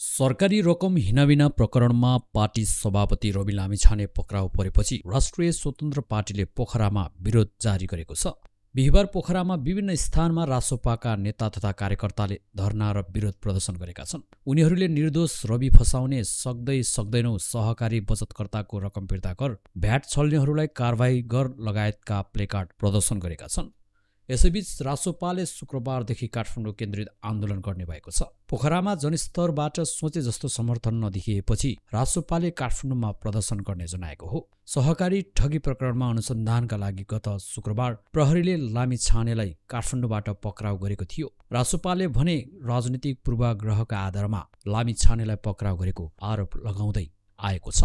सरकारी रकम हिनाबिना प्रकरणमा पार्टी सभापति रवि लामिछाने पक्राउ परेपछि राष्ट्रिय स्वतन्त्र पार्टीले पोखरामा विरोध जारी गरेको छ। बिहिबार पोखरामा विभिन्न स्थानमा रासोपाका नेता तथा कार्यकर्ताले धरना र विरोध प्रदर्शन गरेका छन्। उनीहरूले निर्दोष रवि फसाउने सक्दै सक्दैनौ सहकारी बचतकर्ताको रकम फिर्ता कर भ्याट छल्नेहरूलाई कारवाही गर लगायतका प्लेकार्ड प्रदर्शन गरेका छन्। यसैबीच रासोपाले शुक्रबारदेखि काठमाडौँ केन्द्रित आन्दोलन गर्ने भएको छ। पोखरामा जनस्तरबाट सोचे जस्तो समर्थन नदेखिएपछि रासोपाले काठमाडौँमा प्रदर्शन गर्ने जनाएको हो। सहकारी ठगी प्रकरणमा अनुसन्धानका लागि गत शुक्रबार प्रहरीले लामी छानेलाई काठमाडौँबाट पक्राउ गरेको थियो। रासोपाले भने राजनीतिक पूर्वाग्रहका आधारमा लामी छानेलाई पक्राउ गरेको आरोप लगाउँदै आएको छ।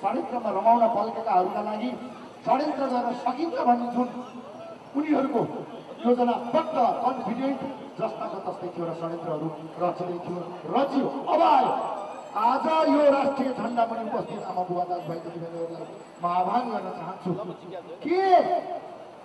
षड्यन्त्रमा रमाउन पल्केकाहरूका लागि षड्यन्त्र गर्न सकिन्छ भन्ने जुन उनीहरूको योजना पक्क कन्फिडेन्ट जस्ताको तस्तै थियो र षड्यन्त्रहरू रचिँदै थियो। रचियो। अब आयो। आज यो राष्ट्रिय झन्डा पनि उपस्थित आमा बुवा दाजुभाइ दिदीबहिनीहरूलाई म आह्वान गर्न चाहन्छु के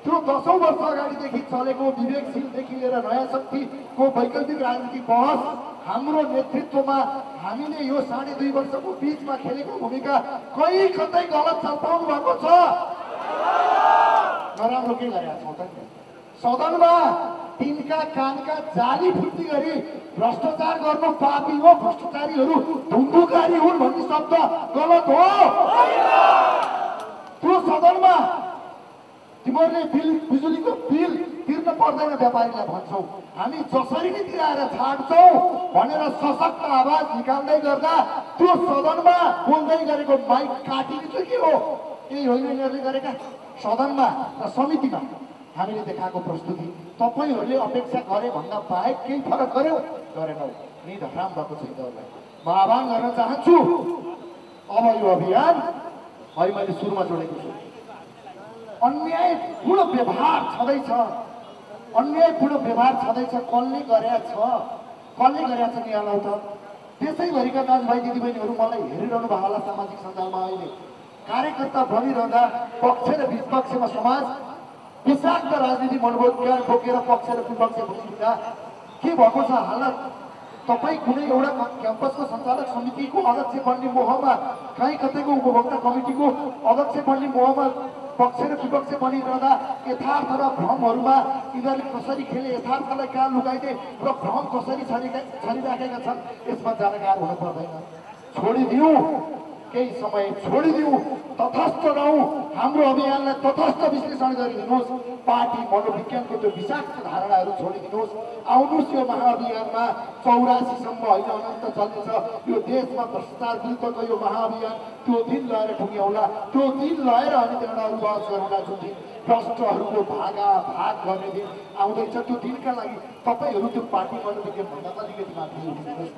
त्यो दसौँ वर्ष अगाडिदेखि चलेको विवेकशीलदेखि लिएर नयाँ शक्तिको वैकल्पिक राजनीतिक बहस हाम्रो नेतृत्वमा हामीले यो साढे दुई वर्षको बिचमा खेलेको भूमिका कहीँ कतै गलत पाउनु भएको छ नराम्रो के गरेका छौँ त? सदनमा तिनका कानका जाली फुर्ती गरी भ्रष्टाचार गर्नु पापी हो भ्रष्टाचारीहरू धुम्बुकारी हुन् भन्ने शब्द गलत हो त्यो सदनमा तिमीहरूले बिल बिजुलीको बिल तिर्न पर्दैन व्यापारीलाई भन्छौ। हामी जसरी नै तिराएर छाड्छौ भनेर सशक्त आवाज निकाल्दै गर्दा त्यो सदनमा बोल्दै गरेको माइक काटिने चाहिँ के हो? यही होइन यिनीहरूले गरेका सदनमा र समितिमा। हामीले देखाएको प्रस्तुति। तपाईँहरूले अपेक्षा गरे भन्दा बाहेक केही फरक गर्यो? गरेनौ। निध हराम भएको छ यिनीहरूलाई म आह्वान गर्न चाहन्छु। अब यो अभियान अहिले मैले सुरुमा जोडेको छु। अन्यायपूर्ण व्यवहार छँदैछ। अन्यायपूर्ण व्यवहार छँदैछ कसले गरेका छ? कसले गरेका छ यहाँलाई त? त्यसैभरिका दाजुभाइ दिदीबहिनीहरू मलाई हेरिरहनु भएको होला सामाजिक सञ्जालमा अहिले। कार्यकर्ता बनिरहँदा पक्ष र विपक्षमा समाज विषाक्त राजनीति मनोबोध बोकेर पक्ष र विपक्ष बसिँदा के भएको छ हालत? तपाईँ कुनै एउटा क्याम्पसको सञ्चालक समितिको अध्यक्ष बन्ने मोहमा कहीँ कतैको उपभोक्ता कमिटीको अध्यक्ष बन्ने मोहमा पक्ष र विपक्ष बनिरहँदा यथार्थ र भ्रमहरूमा यिनीहरूले कसरी खेले यथार्थलाई कहाँ लुगाइदिए र भ्रम कसरी छरिका छरिराखेका छन् यसमा जानकार हुन पर्दैन छोडिदिउँ केही समय छोडिदिउँ तटस्थ रहौँ हाम्रो अभियानलाई तटस्थ विश्लेषण गरिदिनुहोस्। पार्टी मनोविज्ञानको त्यो विषाक्त धारणाहरू छोडिदिनुहोस्। आउनुहोस् यो महाअभियानमा। चौरासीसम्म होइन अनन्त चल्नेछ यो देशमा भ्रष्टाचार विरुद्धको यो महाअभियान। त्यो दिन लगेर पुग्यौँला। त्यो दिन लगेर अनि त्यहाँबाट बहस गरौँला जुन दिन। भ्रष्टहरूको भागा भाग गर्ने दिन आउँदैछ। त्यो दिनका लागि तपाईँहरू त्यो पार्टी मनोविज्ञानभन्दा अलिकति माथि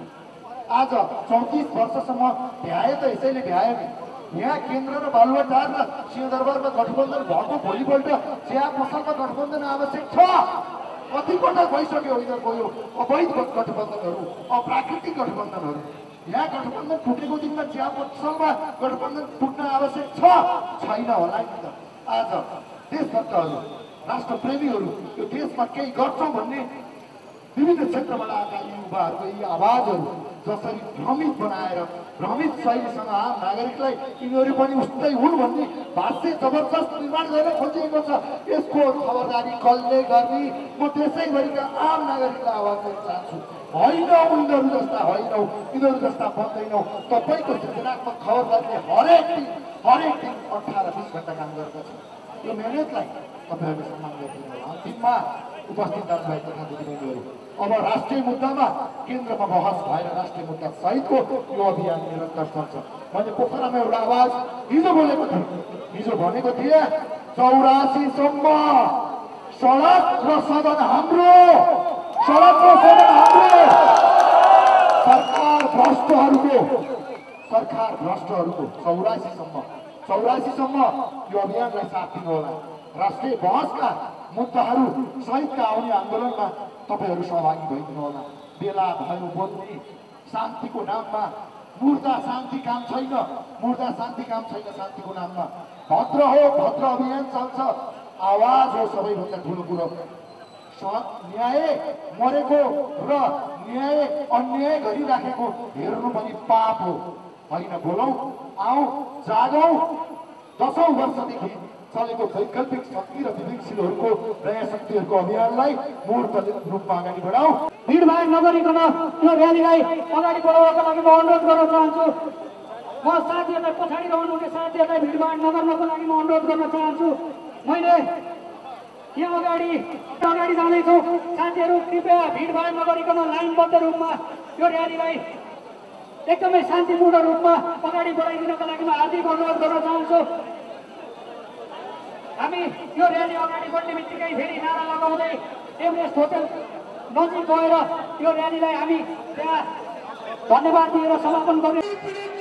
आज चौतिस वर्षसम्म भ्याए त यसैले भ्यायो नि यहाँ केन्द्र र बालुवाटार र सिंहदरबारमा गठबन्धन भएको भोलिपल्ट चिया पसलमा गठबन्धन आवश्यक छ। कतिपल्ट भइसक्यो यिनीहरूको यो अवैध गठबन्धनहरू अप्राकृतिक गठबन्धनहरू। यहाँ गठबन्धन फुटेको दिनमा चिया पसलमा गठबन्धन फुट्न आवश्यक छ? छैन होला नि त। आज देशभक्तहरू राष्ट्रप्रेमीहरू यो देशमा केही गर्छौँ भन्ने विभिन्न क्षेत्रबाट युवाहरूको यी आवाजहरू जसरी भ्रमित बनाएर भ्रमित शैलीसँग आम नागरिकलाई यिनीहरू पनि उस्तै हुन् भन्ने भाष्य जबरजस्त निर्माण गर्न खोजिएको छ। यसको खबरदारी कसले गर्ने म त्यसैभरिका आम नागरिकलाई आवाज दिन चाहन्छु। होइनौ उनीहरू जस्ता होइनौ यिनीहरू जस्ता बन्दैनौ। तपाईँको सृजनात्मक खबरदारीले हरेक दिन हरेक दिन अठार बिस घन्टा काम गर्दछ। यो मेहनतलाई तपाईँहरूले सम्मान गरिदिनु अन्तिममा उपस्थित दाजुभाइ तथा दिदीबहिनीहरू अब राष्ट्रिय मुद्दामा केन्द्रमा बहस भएर राष्ट्रिय मुद्दा सहितको यो अभियान निरन्तर चल्छ मैले पोखरामा एउटा आवाज हिजो बोलेको थिएँ हिजो भनेको थिएँ चौरासीसम्म सडक र सदन हाम्रो सडक र सदन हाम्रो सरकार भ्रष्टहरूको सरकार भ्रष्टहरूको चौरासीसम्म चौरासीसम्म यो अभियानलाई साथ दिनु होला राष्ट्रिय बहसका मुद्दाहरू सहितका आउने आन्दोलनमा तपाईँहरू सहभागी भइदिनु होला बेला भयो बोल्ने शान्तिको नाममा मुर्दा शान्ति काम छैन। मुर्दा शान्ति काम छैन शान्तिको नाममा। भद्र हो भद्र अभियान चल्छ। आवाज हो सबैभन्दा ठुलो कुरो। न्याय मरेको र न्याय अन्याय गरिराखेको हेर्नु पनि पाप हो। होइन बोलौ आऊ जागौ दसौँ वर्षदेखि चलेको वैकल्पिक शक्ति र विवेकशीलहरूको नयाँ शक्तिहरूको अभियानलाई मूर्त रूपमा अगाडि बढाऊ भिडभाड नगरिकन यो र्यालीलाई अगाडि बढाउनको लागि म अनुरोध गर्न चाहन्छु म साथीहरूलाई पछाडि रहनुहुने साथीहरूलाई भिडभाड नगर्नको लागि म अनुरोध गर्न चाहन्छु मैले यहाँ अगाडि अगाडि जाँदैछु साथीहरू कृपया भिडभाड नगरिकन लाइनबद्ध रूपमा यो र्यालीलाई एकदमै शान्तिपूर्ण रूपमा अगाडि बढाइदिनको लागि म हार्दिक अनुरोध गर्न चाहन्छु हामी यो र्याली अगाडि बढ्ने बित्तिकै फेरि नारा लगाउँदै एभरेस्ट होटल नजिक गएर यो र्यालीलाई हामी त्यहाँ धन्यवाद दिएर समापन गर्यौँ